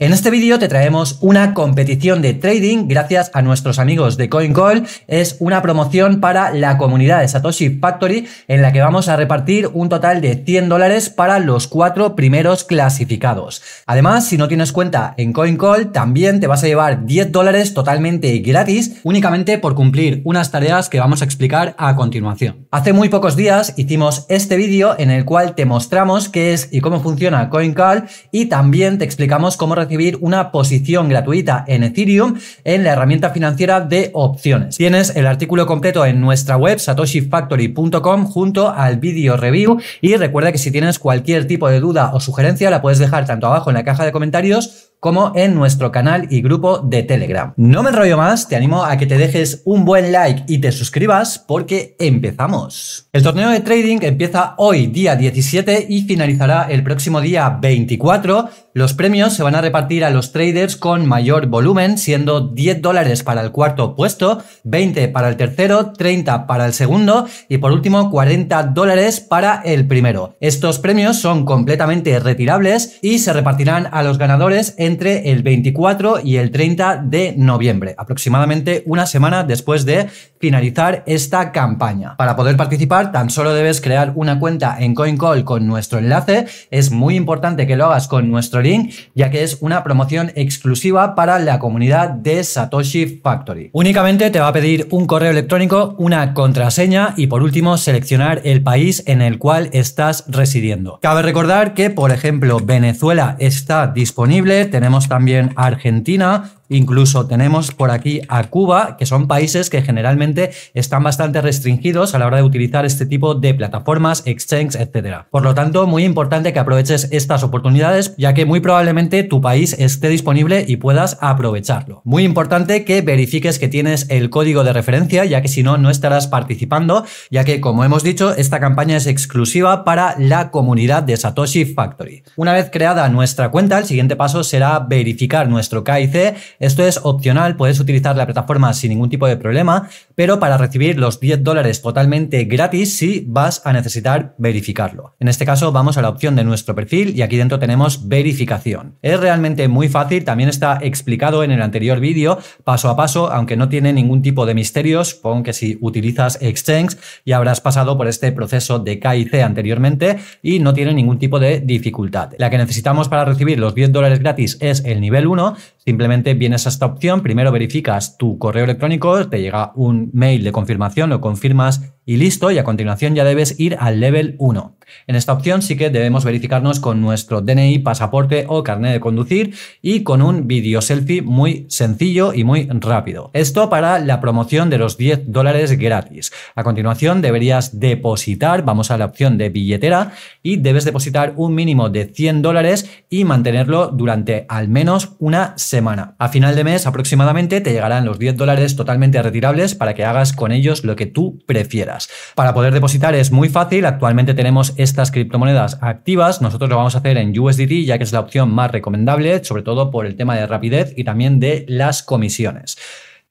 En este vídeo te traemos una competición de trading gracias a nuestros amigos de CoinCall. Es una promoción para la comunidad de Satoshi Factory en la que vamos a repartir un total de 100 dólares para los cuatro primeros clasificados. Además, si no tienes cuenta en CoinCall, también te vas a llevar 10 dólares totalmente gratis únicamente por cumplir unas tareas que vamos a explicar a continuación. Hace muy pocos días hicimos este vídeo en el cual te mostramos qué es y cómo funciona CoinCall y también te explicamos cómo recibir una posición gratuita en Ethereum en la herramienta financiera de opciones. Tienes el artículo completo en nuestra web satoshifactory.com junto al vídeo review y recuerda que si tienes cualquier tipo de duda o sugerencia la puedes dejar tanto abajo en la caja de comentarios como en nuestro canal y grupo de Telegram. No me enrollo más, te animo a que te dejes un buen like y te suscribas porque empezamos. El torneo de trading empieza hoy, día 17, y finalizará el próximo día 24. Los premios se van a repartir a los traders con mayor volumen, siendo 10 dólares para el cuarto puesto, 20 para el tercero, 30 para el segundo y por último 40 dólares para el primero. Estos premios son completamente retirables y se repartirán a los ganadores en entre el 24 y el 30 de noviembre, aproximadamente una semana después de finalizar esta campaña. Para poder participar tan solo debes crear una cuenta en CoinCall con nuestro enlace. Es muy importante que lo hagas con nuestro link ya que es una promoción exclusiva para la comunidad de Satoshi Factory. Únicamente te va a pedir un correo electrónico, una contraseña y por último seleccionar el país en el cual estás residiendo. Cabe recordar que por ejemplo Venezuela está disponible, tenemos también Argentina, Incluso tenemos por aquí a Cuba, que son países que generalmente están bastante restringidos a la hora de utilizar este tipo de plataformas, exchange, etc. Por lo tanto, muy importante que aproveches estas oportunidades, ya que muy probablemente tu país esté disponible y puedas aprovecharlo. Muy importante que verifiques que tienes el código de referencia, ya que si no, no estarás participando, ya que, como hemos dicho, esta campaña es exclusiva para la comunidad de Satoshi Factory. Una vez creada nuestra cuenta, el siguiente paso será verificar nuestro KIC esto es opcional, puedes utilizar la plataforma sin ningún tipo de problema, pero para recibir los 10 dólares totalmente gratis sí vas a necesitar verificarlo. En este caso vamos a la opción de nuestro perfil y aquí dentro tenemos verificación. Es realmente muy fácil, también está explicado en el anterior vídeo, paso a paso, aunque no tiene ningún tipo de misterios, supongo que si utilizas Exchange ya habrás pasado por este proceso de KIC anteriormente y no tiene ningún tipo de dificultad. La que necesitamos para recibir los 10 dólares gratis es el nivel 1, simplemente vienes a esta opción, primero verificas tu correo electrónico, te llega un mail de confirmación, lo confirmas y listo, y a continuación ya debes ir al level 1. En esta opción sí que debemos verificarnos con nuestro DNI, pasaporte o carnet de conducir y con un video selfie muy sencillo y muy rápido. Esto para la promoción de los 10 dólares gratis. A continuación deberías depositar, vamos a la opción de billetera y debes depositar un mínimo de 100 dólares y mantenerlo durante al menos una semana. A final de mes aproximadamente te llegarán los 10 dólares totalmente retirables para que hagas con ellos lo que tú prefieras. Para poder depositar es muy fácil, actualmente tenemos estas criptomonedas activas, nosotros lo vamos a hacer en USDT ya que es la opción más recomendable, sobre todo por el tema de rapidez y también de las comisiones.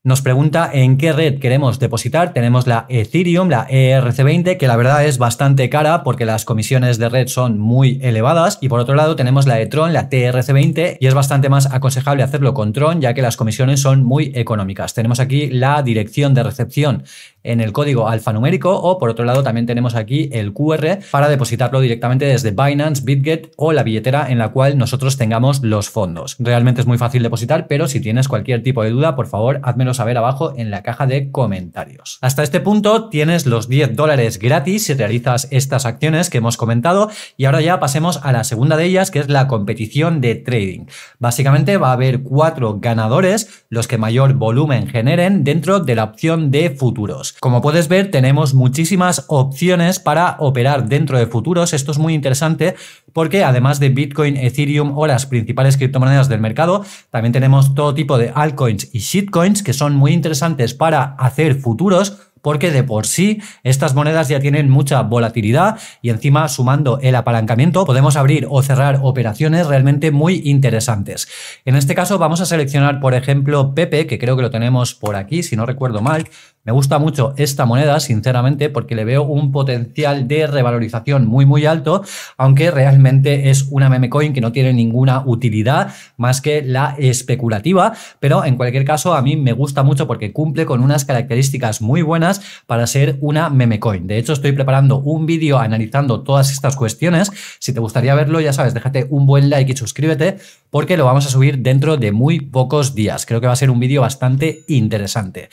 Nos pregunta en qué red queremos depositar. Tenemos la Ethereum, la ERC20, que la verdad es bastante cara porque las comisiones de red son muy elevadas. Y por otro lado tenemos la de Tron, la TRC20, y es bastante más aconsejable hacerlo con Tron ya que las comisiones son muy económicas. Tenemos aquí la dirección de recepción en el código alfanumérico o por otro lado también tenemos aquí el QR para depositarlo directamente desde Binance, BitGet o la billetera en la cual nosotros tengamos los fondos. Realmente es muy fácil depositar, pero si tienes cualquier tipo de duda, por favor, házmelo saber abajo en la caja de comentarios. Hasta este punto tienes los 10 dólares gratis si realizas estas acciones que hemos comentado y ahora ya pasemos a la segunda de ellas que es la competición de trading. Básicamente va a haber cuatro ganadores, los que mayor volumen generen dentro de la opción de futuros. Como puedes ver, tenemos muchísimas opciones para operar dentro de futuros. Esto es muy interesante porque además de Bitcoin, Ethereum o las principales criptomonedas del mercado, también tenemos todo tipo de altcoins y shitcoins que son muy interesantes para hacer futuros porque de por sí estas monedas ya tienen mucha volatilidad y encima sumando el apalancamiento podemos abrir o cerrar operaciones realmente muy interesantes. En este caso vamos a seleccionar por ejemplo Pepe, que creo que lo tenemos por aquí, si no recuerdo mal, Me gusta mucho esta moneda, sinceramente, porque le veo un potencial de revalorización muy, muy alto, aunque realmente es una meme coin que no tiene ninguna utilidad más que la especulativa, pero en cualquier caso a mí me gusta mucho porque cumple con unas características muy buenas para ser una meme coin. De hecho, estoy preparando un vídeo analizando todas estas cuestiones. Si te gustaría verlo, ya sabes, déjate un buen like y suscríbete porque lo vamos a subir dentro de muy pocos días. Creo que va a ser un vídeo bastante interesante.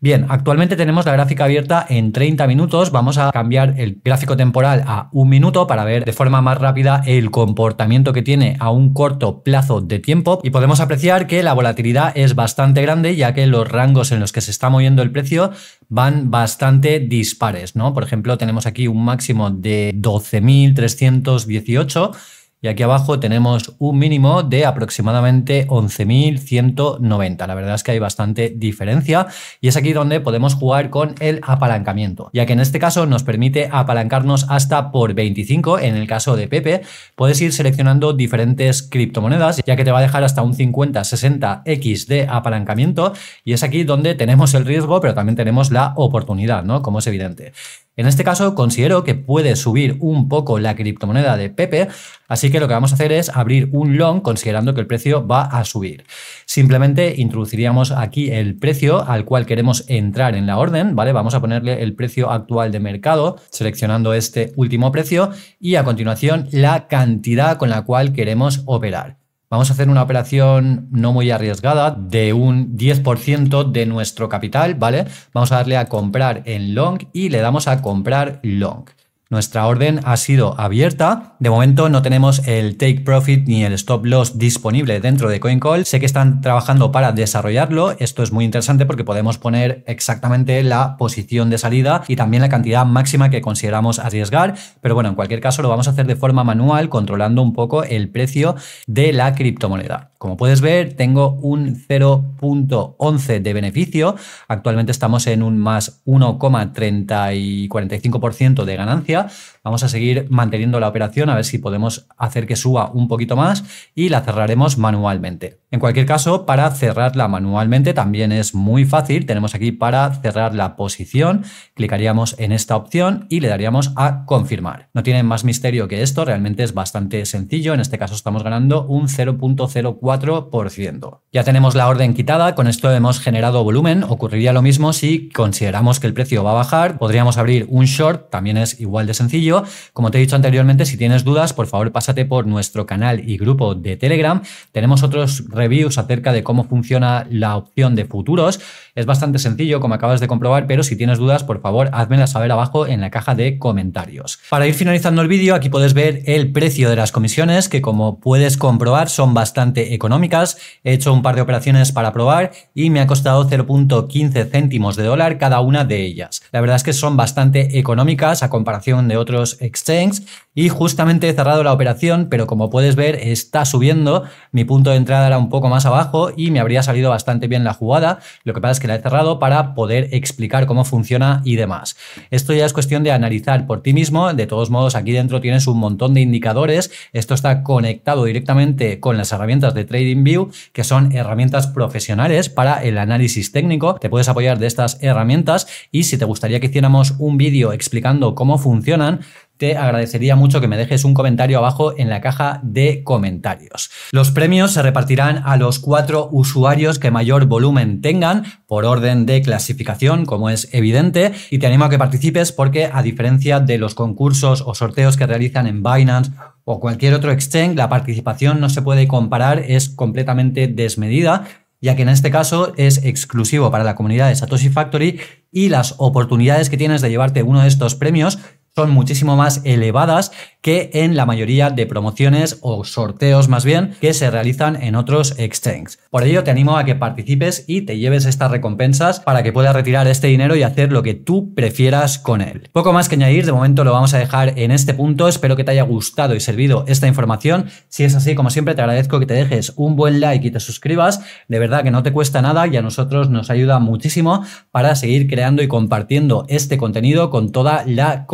Bien, actualmente tenemos la gráfica abierta en 30 minutos. Vamos a cambiar el gráfico temporal a un minuto para ver de forma más rápida el comportamiento que tiene a un corto plazo de tiempo y podemos apreciar que la volatilidad es bastante grande ya que los rangos en los que se está moviendo el precio van bastante dispares, ¿no? Por ejemplo, tenemos aquí un máximo de 12.318 y aquí abajo tenemos un mínimo de aproximadamente 11.190. La verdad es que hay bastante diferencia y es aquí donde podemos jugar con el apalancamiento, ya que en este caso nos permite apalancarnos hasta por 25. En el caso de Pepe, puedes ir seleccionando diferentes criptomonedas, ya que te va a dejar hasta un 50-60x de apalancamiento y es aquí donde tenemos el riesgo, pero también tenemos la oportunidad, ¿no? Como es evidente. En este caso considero que puede subir un poco la criptomoneda de Pepe, así que lo que vamos a hacer es abrir un long considerando que el precio va a subir. Simplemente introduciríamos aquí el precio al cual queremos entrar en la orden, ¿vale? Vamos a ponerle el precio actual de mercado, seleccionando este último precio y a continuación la cantidad con la cual queremos operar. Vamos a hacer una operación no muy arriesgada de un 10% de nuestro capital, ¿vale? Vamos a darle a comprar en long y le damos a comprar long. Nuestra orden ha sido abierta. De momento no tenemos el take profit ni el stop loss disponible dentro de CoinCall. Sé que están trabajando para desarrollarlo. Esto es muy interesante porque podemos poner exactamente la posición de salida y también la cantidad máxima que consideramos arriesgar. Pero bueno, en cualquier caso lo vamos a hacer de forma manual controlando un poco el precio de la criptomoneda. Como puedes ver, tengo un 0.11 de beneficio. Actualmente estamos en un más 1,30 y 45% de ganancia. mehr. Vamos a seguir manteniendo la operación a ver si podemos hacer que suba un poquito más y la cerraremos manualmente. En cualquier caso, para cerrarla manualmente también es muy fácil. Tenemos aquí para cerrar la posición, clicaríamos en esta opción y le daríamos a confirmar. No tiene más misterio que esto, realmente es bastante sencillo. En este caso estamos ganando un 0.04 ya tenemos la orden quitada, con esto hemos generado volumen. Ocurriría lo mismo si consideramos que el precio va a bajar. Podríamos abrir un short, también es igual de sencillo. Como te he dicho anteriormente, si tienes dudas, por favor pásate por nuestro canal y grupo de Telegram. Tenemos otros reviews acerca de cómo funciona la opción de futuros. Es bastante sencillo, como acabas de comprobar, pero si tienes dudas, por favor, házmelas saber abajo en la caja de comentarios. Para ir finalizando el vídeo, aquí puedes ver el precio de las comisiones, que como puedes comprobar son bastante económicas. He hecho un par de operaciones para probar y me ha costado 0.15 céntimos de dólar cada una de ellas. La verdad es que son bastante económicas a comparación de otros exchanges y justamente he cerrado la operación, pero como puedes ver está subiendo. Mi punto de entrada era un poco más abajo y me habría salido bastante bien la jugada. Lo que pasa es que la he cerrado para poder explicar cómo funciona y demás. Esto ya es cuestión de analizar por ti mismo. De todos modos, aquí dentro tienes un montón de indicadores. Esto está conectado directamente con las herramientas de TradingView, que son herramientas profesionales para el análisis técnico. Te puedes apoyar de estas herramientas y si te gustaría que hiciéramos un vídeo explicando cómo funcionan, te agradecería mucho que me dejes un comentario abajo en la caja de comentarios. Los premios se repartirán a los cuatro usuarios que mayor volumen tengan por orden de clasificación, como es evidente, y te animo a que participes porque a diferencia de los concursos o sorteos que realizan en Binance o cualquier otro exchange, la participación no se puede comparar, es completamente desmedida ya que en este caso es exclusivo para la comunidad de Satoshi Factory y las oportunidades que tienes de llevarte uno de estos premios son muchísimo más elevadas que en la mayoría de promociones o sorteos más bien que se realizan en otros exchanges. Por ello te animo a que participes y te lleves estas recompensas para que puedas retirar este dinero y hacer lo que tú prefieras con él. Poco más que añadir, de momento lo vamos a dejar en este punto. Espero que te haya gustado y servido esta información. Si es así, como siempre, te agradezco que te dejes un buen like y te suscribas. De verdad que no te cuesta nada y a nosotros nos ayuda muchísimo para seguir creando y compartiendo este contenido con toda la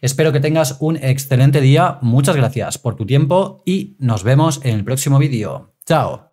Espero que tengas un excelente día, muchas gracias por tu tiempo y nos vemos en el próximo vídeo. Chao.